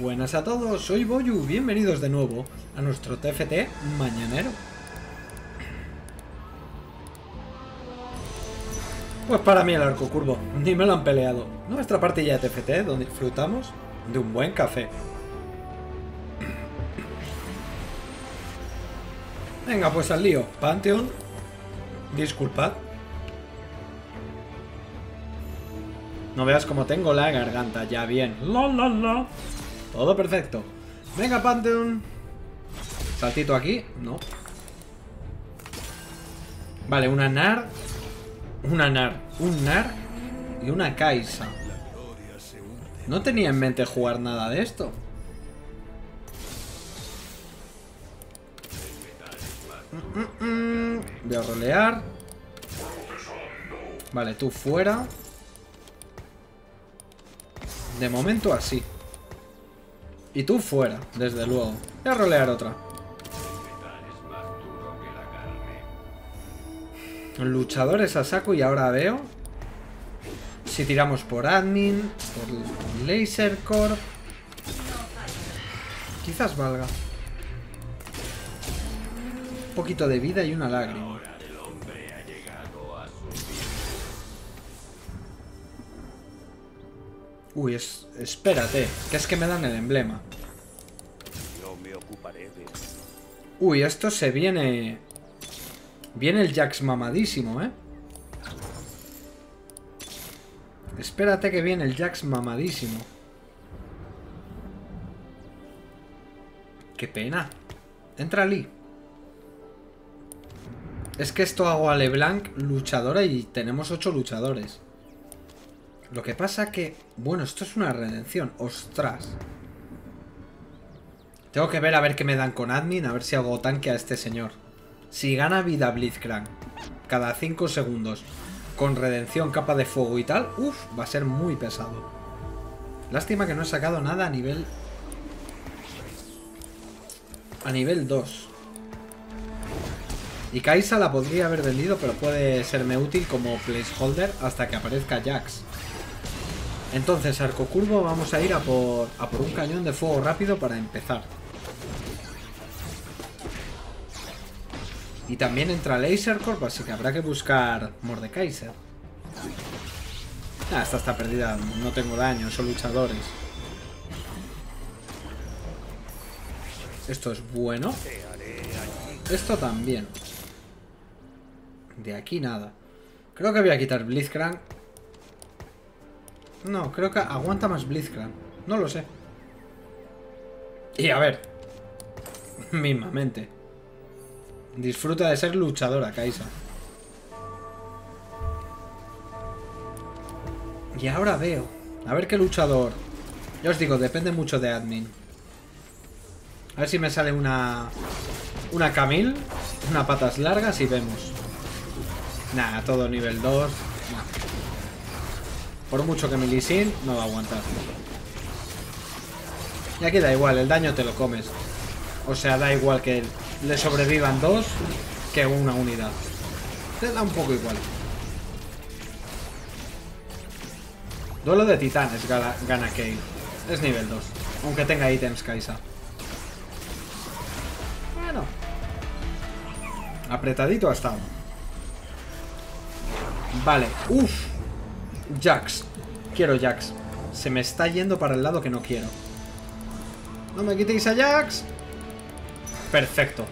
Buenas a todos, soy Boyu, bienvenidos de nuevo a nuestro TFT mañanero. Pues para mí el arco curvo, ni me lo han peleado. Nuestra partida de TFT donde disfrutamos de un buen café. Venga, pues al lío. Pantheon, disculpad. No veas cómo tengo la garganta, ya bien. La, la, la. Todo perfecto. Venga, Pantheon. Saltito aquí. No. Vale, una NAR. Una NAR. Un NAR. Y una Kaisa. No tenía en mente jugar nada de esto. Mm. Voy a rolear. Vale, tú fuera. De momento así. Y tú fuera, desde luego. Voy a rolear otra. Luchadores a saco y ahora veo si tiramos por admin, por laser core. Quizás valga. Un poquito de vida y una lágrima. Uy, es, espérate, que es que me dan el emblema. Uy, esto se viene... Viene el Jax mamadísimo, ¿eh? Espérate que viene el Jax mamadísimo. Qué pena. Entra Lee. Es que esto hago a LeBlanc luchadora y tenemos ocho luchadores. Lo que pasa que... Bueno, esto es una redención. ¡Ostras! Tengo que ver a ver qué me dan con admin, a ver si hago tanque a este señor. Si gana vida Blitzcrank cada 5 segundos con redención, capa de fuego y tal, uff, va a ser muy pesado. Lástima que no he sacado nada a nivel... A nivel 2. Y Kaisa la podría haber vendido, pero puede serme útil como placeholder hasta que aparezca Jax. Entonces, arco curvo, vamos a ir a por, a por un cañón de fuego rápido para empezar. Y también entra Laser Corp, así que habrá que buscar Mordekaiser. Ah, esta está perdida, no tengo daño, son luchadores. Esto es bueno. Esto también. De aquí nada. Creo que voy a quitar Blitzcrank. No, creo que aguanta más Blitzcrank. No lo sé. Y a ver. Mismamente. Disfruta de ser luchadora, Kaisa. Y ahora veo. A ver qué luchador. Ya os digo, depende mucho de admin. A ver si me sale una... Una Camille. Una patas largas y vemos. Nada, todo nivel 2. Por mucho que mi Lee no va a aguantar. Y aquí da igual, el daño te lo comes. O sea, da igual que le sobrevivan dos que una unidad. Te da un poco igual. Duelo de titanes gana Kale. Es nivel 2. Aunque tenga ítems Kaisa. Bueno. Apretadito ha estado. Vale. Uf. Jax. Quiero Jax. Se me está yendo para el lado que no quiero. No me quitéis a Jax. Perfecto.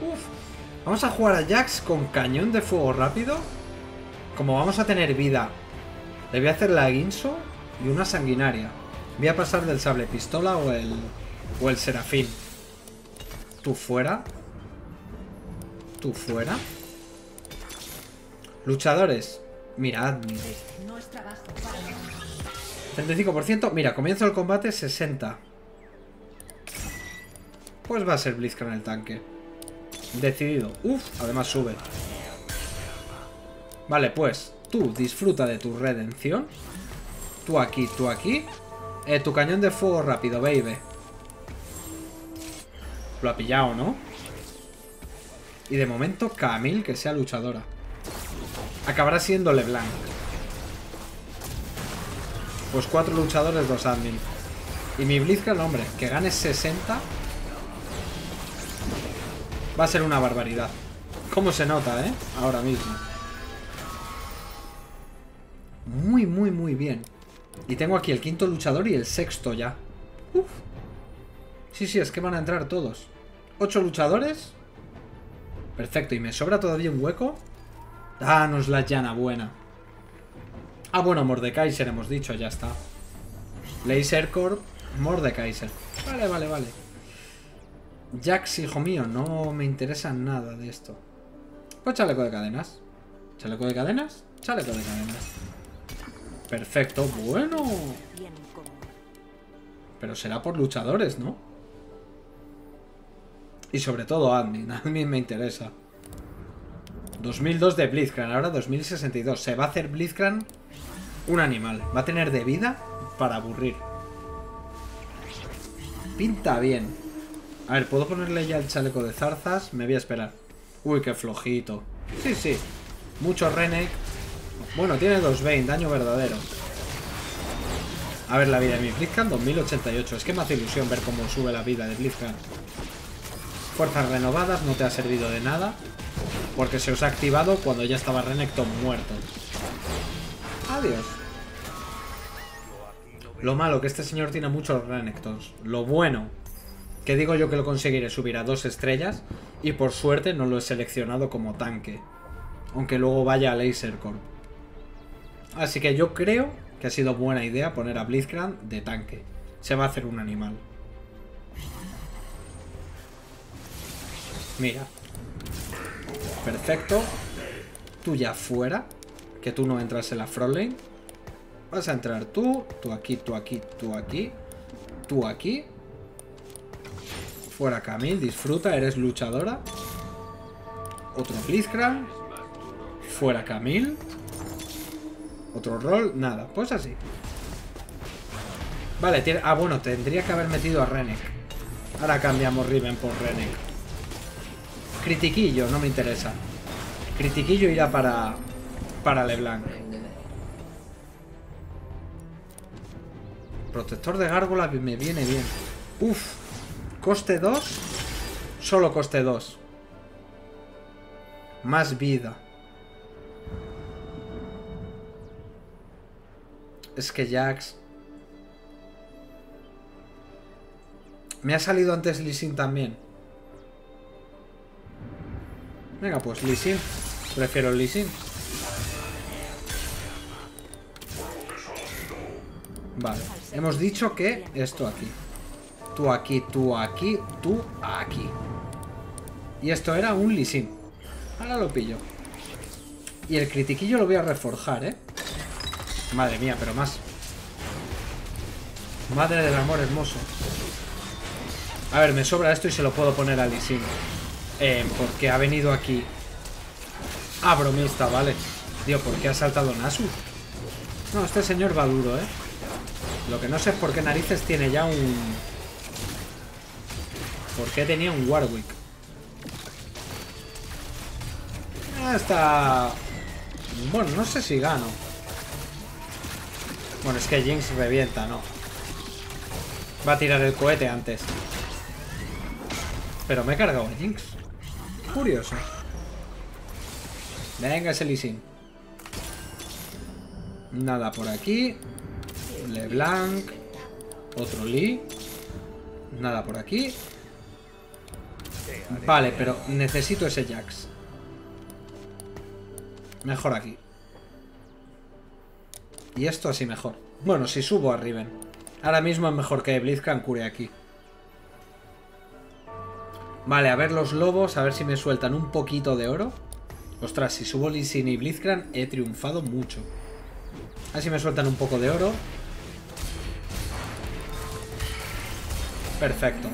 Uf. Vamos a jugar a Jax con cañón de fuego rápido. Como vamos a tener vida, le voy a hacer la guinso y una sanguinaria. Voy a pasar del sable pistola o el, o el serafín. Tú fuera. Tú fuera. Luchadores. Mirad, mirad. 35%. Mira, comienzo el combate 60. Pues va a ser Blitzcrank el tanque. Decidido. Uf, además sube. Vale, pues tú disfruta de tu redención. Tú aquí, tú aquí. Eh, tu cañón de fuego rápido, baby. Lo ha pillado, ¿no? Y de momento Camille, que sea luchadora. Acabará siendo LeBlanc. Pues cuatro luchadores, dos admin. Y mi Blitzcrank, hombre, que gane 60 va a ser una barbaridad. ¿Cómo se nota, eh? Ahora mismo. Muy, muy, muy bien. Y tengo aquí el quinto luchador y el sexto ya. Uf. Sí, sí, es que van a entrar todos. ¿Ocho luchadores? Perfecto, ¿y me sobra todavía un hueco? Danos la llana buena. Ah, bueno, Mordekaiser hemos dicho, ya está. Laser Corp, Mordekaiser. Vale, vale, vale. Jax, hijo mío, no me interesa nada de esto. Pues chaleco de cadenas. ¿Chaleco de cadenas? Chaleco de cadenas. Perfecto, bueno. Pero será por luchadores, ¿no? Y sobre todo admin. Admin me interesa. 2002 de Blitzcrank, ahora 2062. Se va a hacer Blitzcrank un animal. Va a tener de vida para aburrir. Pinta bien. A ver, ¿puedo ponerle ya el chaleco de zarzas? Me voy a esperar. Uy, qué flojito. Sí, sí. Mucho Renek. Bueno, tiene 220, daño verdadero. A ver, la vida de mi Blitzcrank 2088. Es que me hace ilusión ver cómo sube la vida de Blitzcrank. Fuerzas renovadas no te ha servido de nada. Porque se os ha activado cuando ya estaba Renekton muerto. Adiós. Lo malo, que este señor tiene muchos Renektons. Lo bueno, que digo yo que lo conseguiré subir a dos estrellas. Y por suerte no lo he seleccionado como tanque. Aunque luego vaya a Lasercorp. Así que yo creo que ha sido buena idea poner a Blitzcrank de tanque. Se va a hacer un animal. Mira. Perfecto. Tú ya fuera. Que tú no entras en la frontline. Vas a entrar tú. Tú aquí, tú aquí, tú aquí. Tú aquí. Fuera Camille. Disfruta, eres luchadora. Otro Blitzcrank. Fuera Camille. Otro rol. Nada, pues así. Vale. Ah, bueno, tendría que haber metido a Renek. Ahora cambiamos Riven por Renek. Critiquillo, no me interesa. Critiquillo irá para, para LeBlanc. Protector de gárgola me viene bien. Uf. Coste 2. Solo coste 2. Más vida. Es que Jax... Me ha salido antes Lee también. Venga, pues Lee Sin. Prefiero Lee. Vale. Hemos dicho que esto aquí. Tú aquí, tú aquí, tú aquí. Y esto era un Lee Sin. Ahora lo pillo. Y el critiquillo lo voy a reforjar, ¿eh? Madre mía, pero más. Madre del amor hermoso. A ver, me sobra esto y se lo puedo poner a Lee Sin. Eh, porque ha venido aquí. Ah, bromista, vale. Tío, ¿por qué ha saltado Nasu? No, este señor va duro, ¿eh? Lo que no sé es por qué narices tiene ya un... ¿Por qué tenía un Warwick? Ah, está... Bueno, no sé si gano. Bueno, es que Jinx revienta, ¿no? Va a tirar el cohete antes. Pero me he cargado a Jinx. Curioso. Venga, ese Lee Nada por aquí. LeBlanc. Otro Lee. Nada por aquí. Vale, pero necesito ese Jax. Mejor aquí. Y esto así mejor. Bueno, si subo a Riven. Ahora mismo es mejor que Blitzcrank cure aquí. Vale, a ver los lobos, a ver si me sueltan un poquito de oro. Ostras, si subo Lee y Blitzcrank he triunfado mucho. A ver si me sueltan un poco de oro. Perfecto.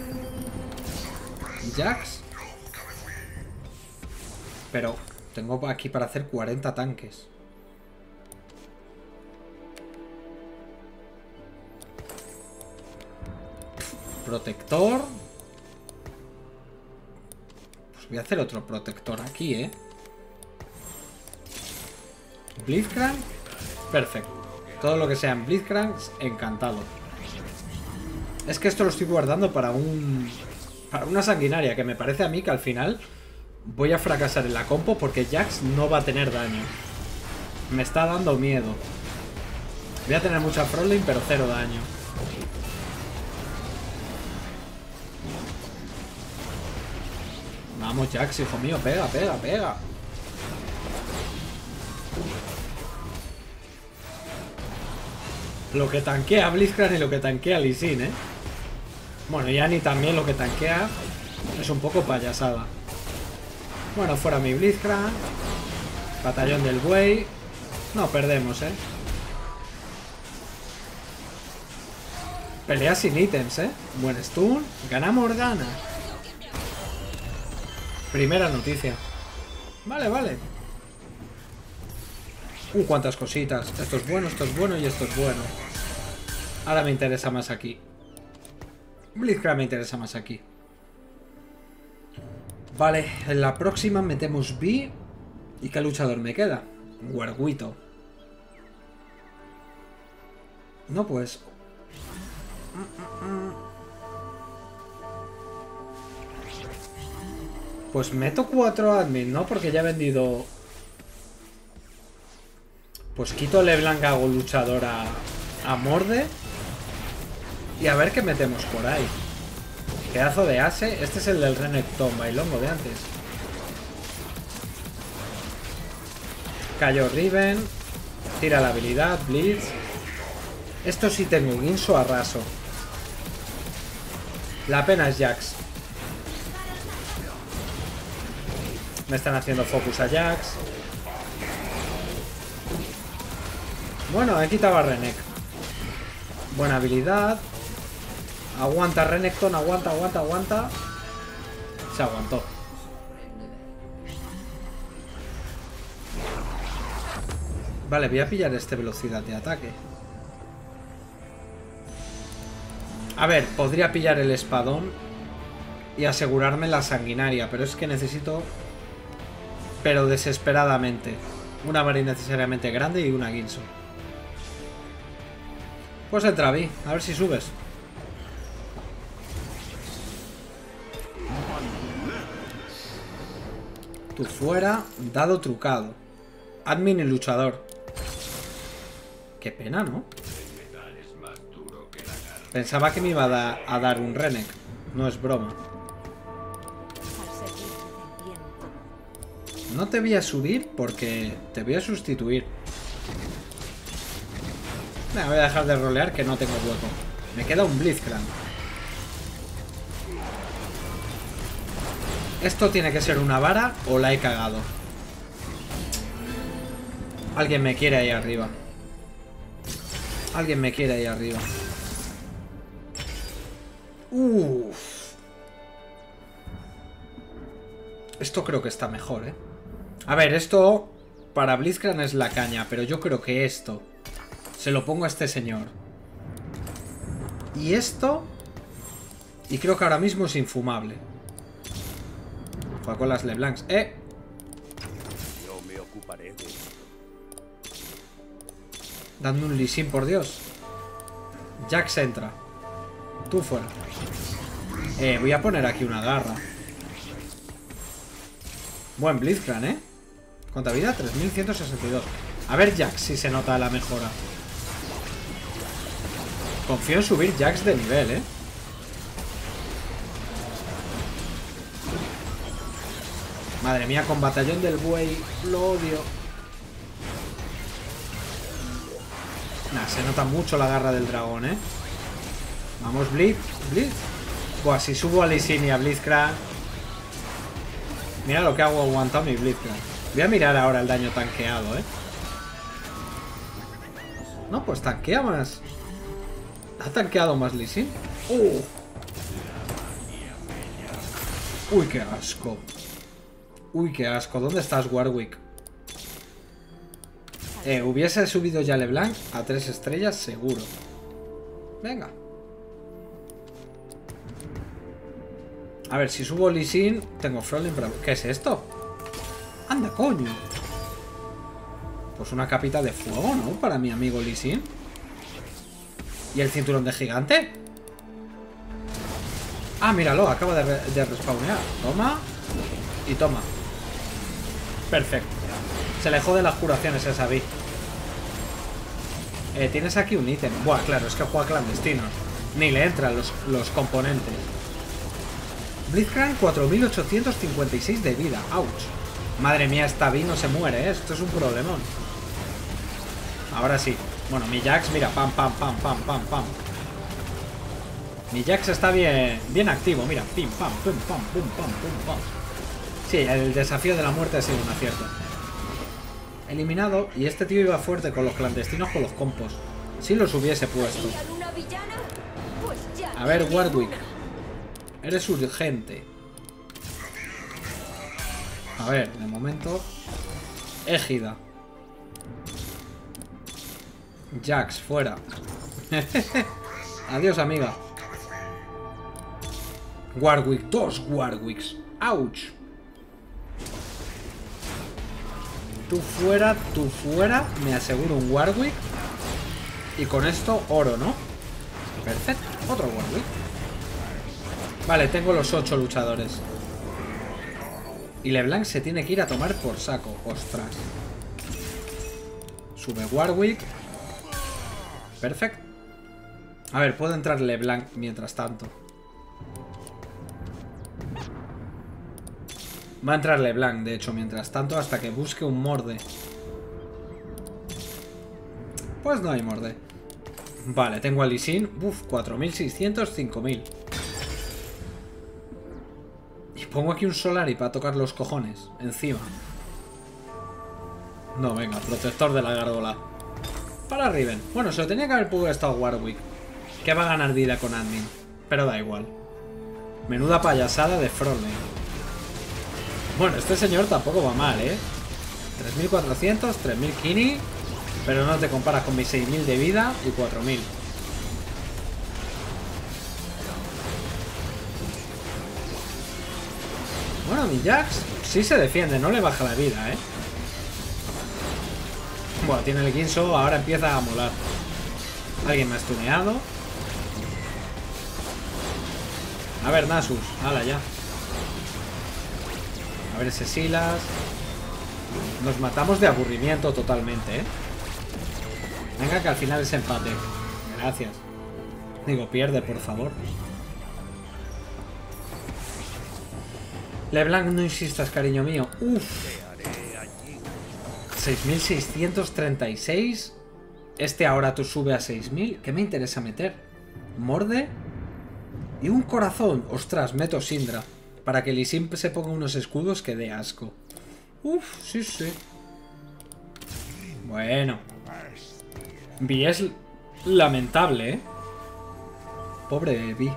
Jax. Pero tengo aquí para hacer 40 tanques. Protector. Voy a hacer otro protector aquí, ¿eh? Blitzcrank. Perfecto. Todo lo que sean Blitzcranks, encantado. Es que esto lo estoy guardando para un... Para una sanguinaria, que me parece a mí que al final voy a fracasar en la compo porque Jax no va a tener daño. Me está dando miedo. Voy a tener mucha Frontline, pero cero daño. Vamos, hijo mío, pega, pega, pega. Lo que tanquea Blitzcrank y lo que tanquea Lee ¿eh? Bueno, y Annie también lo que tanquea es un poco payasada. Bueno, fuera mi Blitzcrank. Batallón del buey. No, perdemos, ¿eh? Pelea sin ítems, ¿eh? Buen stun. Gana. Primera noticia. Vale, vale. Uh, cuántas cositas. Esto es bueno, esto es bueno y esto es bueno. Ahora me interesa más aquí. Blitzcrank me interesa más aquí. Vale, en la próxima metemos B. ¿Y qué luchador me queda? Guarguito. No, pues... Pues meto cuatro admin, ¿no? Porque ya he vendido... Pues quito LeBlanc, hago luchador a, a Morde. Y a ver qué metemos por ahí. Pedazo de ase. Este es el del Renekton Bailongo de antes. Cayó Riven. Tira la habilidad. Blitz. Esto sí tengo. Guinso a raso. La pena es Jax. Me están haciendo focus a Jax. Bueno, he quitado a Renek. Buena habilidad. Aguanta Renekton, aguanta, aguanta, aguanta. Se aguantó. Vale, voy a pillar este velocidad de ataque. A ver, podría pillar el espadón y asegurarme la sanguinaria, pero es que necesito... Pero desesperadamente. Una marina necesariamente grande y una guinso. Pues entra, Vi. A ver si subes. Tú fuera, dado trucado. Admin y luchador. Qué pena, ¿no? Pensaba que me iba a, dar un Renek. No es broma. No te voy a subir porque te voy a sustituir. Me voy a dejar de rolear que no tengo hueco. Me queda un Blitzcrank. Esto tiene que ser una vara o la he cagado. Alguien me quiere ahí arriba. Alguien me quiere ahí arriba. Uff. Esto creo que está mejor, ¿eh? A ver, esto para Blitzcrank es la caña, pero yo creo que esto se lo pongo a este señor. Y esto... Y creo que ahora mismo es infumable. Juega con las LeBlancs. ¡Eh! Yo me ocuparé Dando un lisín, por Dios. Jax entra. Tú fuera. Eh, voy a poner aquí una garra. Buen Blitzcrank, ¿eh? ¿Cuánta vida? 3162. A ver Jax si se nota la mejora. Confío en subir Jax de nivel, ¿eh? Madre mía, con batallón del buey. Lo odio. Nah, se nota mucho la garra del dragón, ¿eh? Vamos, Blitz. Blitz. Buah, si subo a Lisin y a Blitzcrank... Mira lo que hago aguantado mi Blitzcrank. Voy a mirar ahora el daño tanqueado, ¿eh? No, pues tanquea más. ¿Ha tanqueado más Lisin? Uh. Uy, qué asco. Uy, qué asco. ¿Dónde estás, Warwick? Eh, hubiese subido ya LeBlanc a tres estrellas, seguro. Venga. A ver, si subo Lee tengo Frolin para... ¿Qué es esto? ¡Anda, coño! Pues una capita de fuego, ¿no? Para mi amigo Lee ¿Y el cinturón de gigante? Ah, míralo, acaba de, de respawnear. Toma. Y toma. Perfecto. Se le jode las curaciones a esa B. Eh, tienes aquí un ítem. Buah, claro, es que juega clandestino. Ni le entran los, los componentes. Blitzcrank 4856 de vida. Ouch. Madre mía, esta B no se muere, ¿eh? Esto es un problemón. Ahora sí. Bueno, mi Jax, mira, pam, pam, pam, pam, pam, pam. Mi Jax está bien, bien activo, mira. Pim, pam, pum, pam, pum, pam, pum, pam. Sí, el desafío de la muerte ha sido un acierto. Eliminado, y este tío iba fuerte con los clandestinos con los compos. Si los hubiese puesto. A ver, Warwick. Eres urgente. A ver, de momento... Égida. Jax, fuera. Adiós, amiga. Warwick, dos Warwicks. ¡Auch! Tú fuera, tú fuera. Me aseguro un Warwick. Y con esto, oro, ¿no? Perfecto. Otro Warwick. Vale, tengo los ocho luchadores. Y LeBlanc se tiene que ir a tomar por saco. Ostras. Sube Warwick. Perfecto. A ver, puedo entrar LeBlanc mientras tanto. Va a entrar LeBlanc, de hecho, mientras tanto, hasta que busque un morde. Pues no hay morde. Vale, tengo a Lisin. Uf, 4.600, 5.000. Pongo aquí un Solari para tocar los cojones. Encima. No, venga, protector de la gárgola. Para Riven. Bueno, se lo tenía que haber puesto a Warwick. Que va a ganar vida con admin. Pero da igual. Menuda payasada de Frontline. Bueno, este señor tampoco va mal, ¿eh? 3.400, 3.000 kini. Pero no te comparas con mis 6.000 de vida y 4.000. Bueno, mi Jax sí se defiende, no le baja la vida, ¿eh? Bueno, tiene el Ginso, ahora empieza a molar. Alguien me ha stuneado. A ver, Nasus, hala ya. A ver, ese Silas. Nos matamos de aburrimiento totalmente, ¿eh? Venga, que al final es empate. Gracias. Digo, pierde, por favor. Leblanc, no insistas, cariño mío. Uf. 6.636. Este ahora tú sube a 6.000. ¿Qué me interesa meter? Morde. Y un corazón. Ostras, meto Sindra. Para que Lisim se ponga unos escudos que dé asco. Uf, sí, sí. Bueno. Vi es lamentable, ¿eh? Pobre Vi.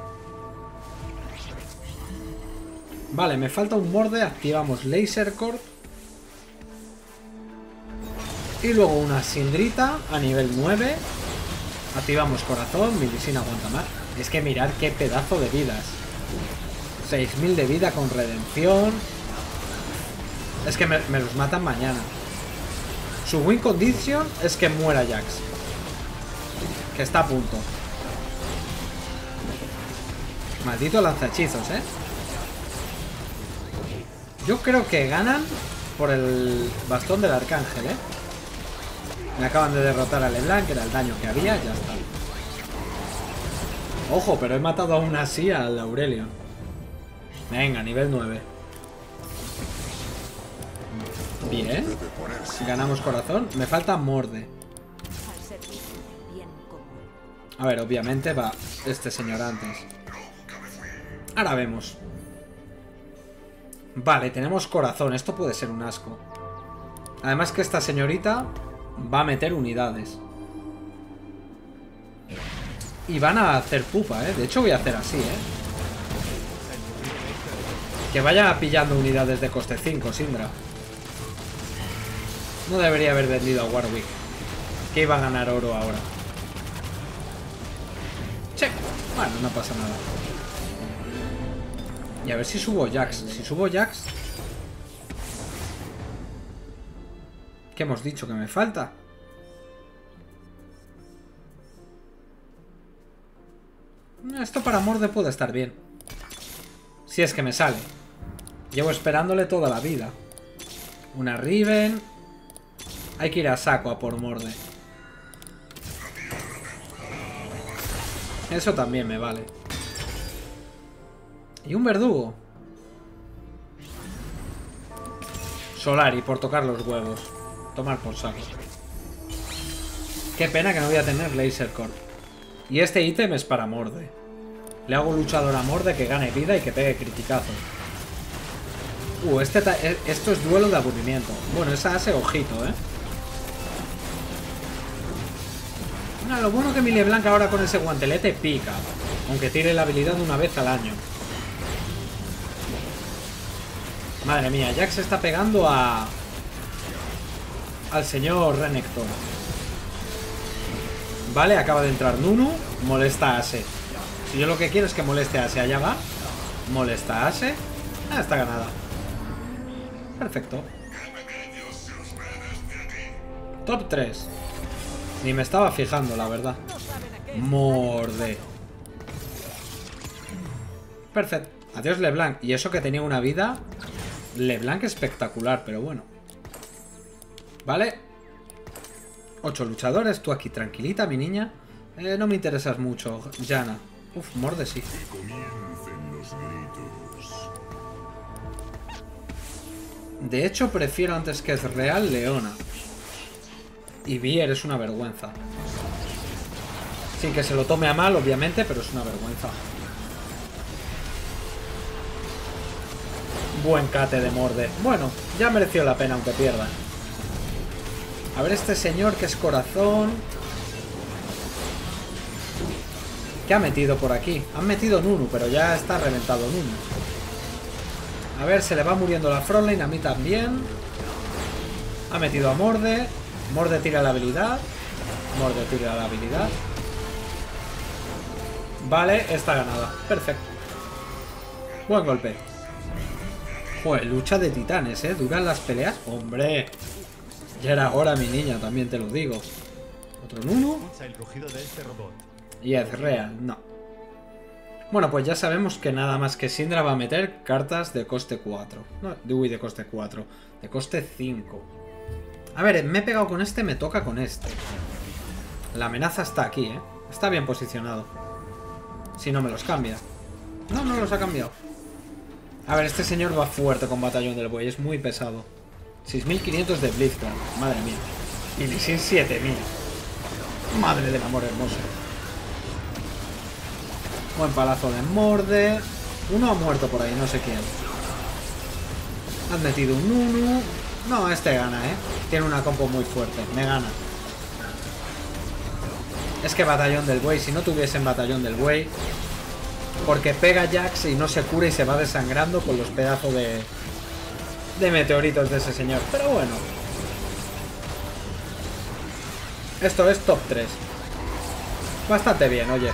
Vale, me falta un morde. Activamos Laser Cord. Y luego una Sindrita a nivel 9. Activamos Corazón. Milisina aguanta más. Es que mirar qué pedazo de vidas. 6.000 de vida con redención. Es que me, los matan mañana. Su win condition es que muera Jax. Que está a punto. Maldito lanzachizos, ¿eh? Yo creo que ganan por el bastón del arcángel, ¿eh? Me acaban de derrotar a LeBlanc, que era el daño que había, ya está. Ojo, pero he matado aún así al Aurelio. Venga, nivel 9. Bien. Ganamos corazón. Me falta morde. A ver, obviamente va este señor antes. Ahora vemos. Vale, tenemos corazón. Esto puede ser un asco. Además que esta señorita va a meter unidades. Y van a hacer pupa, ¿eh? De hecho voy a hacer así, ¿eh? Que vaya pillando unidades de coste 5, Sindra. No debería haber vendido a Warwick. Que iba a ganar oro ahora. Che. Bueno, no pasa nada. Y a ver si subo Jax. Si subo Jax... ¿Qué hemos dicho que me falta? Esto para Morde puede estar bien. Si es que me sale. Llevo esperándole toda la vida. Una Riven. Hay que ir a saco a por Morde. Eso también me vale. Y un verdugo. Solari, por tocar los huevos. Tomar por saco. Qué pena que no voy a tener Laser Core. Y este ítem es para Morde. Le hago luchador a Morde que gane vida y que pegue criticazo. Uh, este e, esto es duelo de aburrimiento. Bueno, esa hace ojito, ¿eh? lo bueno que mi Leblanc ahora con ese guantelete pica. Aunque tire la habilidad una vez al año. Madre mía, Jack se está pegando a... Al señor Renekton. Vale, acaba de entrar Nunu. Molesta a Ase. Si yo lo que quiero es que moleste a Ase, allá va. Molesta a Ase. Ah, está ganada. Perfecto. Top 3. Ni me estaba fijando, la verdad. Morde. Perfecto. Adiós Leblanc. Y eso que tenía una vida... Leblanc espectacular, pero bueno. Vale. Ocho luchadores. Tú aquí tranquilita, mi niña. Eh, no me interesas mucho, Jana. Uf, morde sí. De hecho, prefiero antes que es real Leona. Y Bier es una vergüenza. Sin que se lo tome a mal, obviamente, pero es una vergüenza. Buen cate de morde. Bueno, ya mereció la pena aunque pierda. A ver este señor que es corazón. ¿Qué ha metido por aquí? Han metido Nunu, pero ya está reventado Nunu. A ver, se le va muriendo la frontline, a mí también. Ha metido a Morde. Morde tira la habilidad. Morde tira la habilidad. Vale, está ganada. Perfecto. Buen golpe. Joder, lucha de titanes, ¿eh? ¿Duran las peleas? ¡Hombre! Ya era hora, mi niña, también te lo digo. ¿Otro Nunu? Este y es real, no. Bueno, pues ya sabemos que nada más que Sindra va a meter cartas de coste 4. No, de, uy, de coste 4. De coste 5. A ver, me he pegado con este, me toca con este. La amenaza está aquí, ¿eh? Está bien posicionado. Si no me los cambia. No, no los ha cambiado. A ver, este señor va fuerte con Batallón del Buey. Es muy pesado. 6500 de Blitzcrank. Madre mía. Y Lissin 7000. Madre del amor hermoso. Buen palazo de Morde. Uno ha muerto por ahí, no sé quién. Han metido un Nunu. No, este gana, ¿eh? Tiene una compo muy fuerte. Me gana. Es que Batallón del Buey, si no tuviesen Batallón del Buey... Porque pega Jax y no se cura y se va desangrando con los pedazos de... De meteoritos de ese señor. Pero bueno. Esto es top 3. Bastante bien, oye.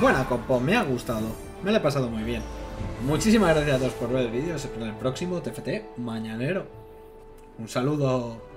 Buena compo, me ha gustado. Me lo he pasado muy bien. Muchísimas gracias a todos por ver el vídeo. Se en el próximo TFT mañanero. Un saludo.